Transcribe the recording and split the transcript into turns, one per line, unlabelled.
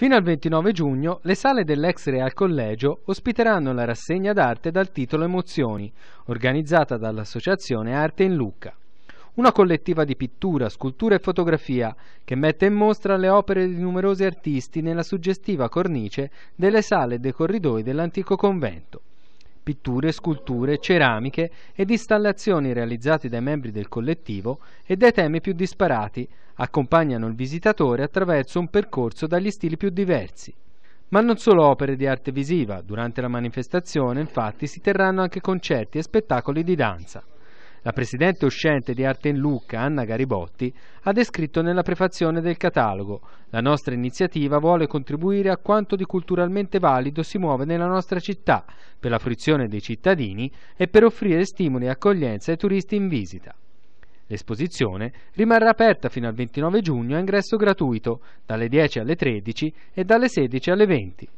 Fino al 29 giugno le sale dell'ex Real Collegio ospiteranno la rassegna d'arte dal titolo Emozioni, organizzata dall'Associazione Arte in Lucca. Una collettiva di pittura, scultura e fotografia che mette in mostra le opere di numerosi artisti nella suggestiva cornice delle sale e dei corridoi dell'antico convento pitture, sculture, ceramiche ed installazioni realizzate dai membri del collettivo e dai temi più disparati accompagnano il visitatore attraverso un percorso dagli stili più diversi. Ma non solo opere di arte visiva, durante la manifestazione infatti si terranno anche concerti e spettacoli di danza. La presidente uscente di Arte in Lucca, Anna Garibotti, ha descritto nella prefazione del catalogo la nostra iniziativa vuole contribuire a quanto di culturalmente valido si muove nella nostra città, per la fruizione dei cittadini e per offrire stimoli e accoglienza ai turisti in visita. L'esposizione rimarrà aperta fino al 29 giugno a ingresso gratuito, dalle 10 alle 13 e dalle 16 alle 20.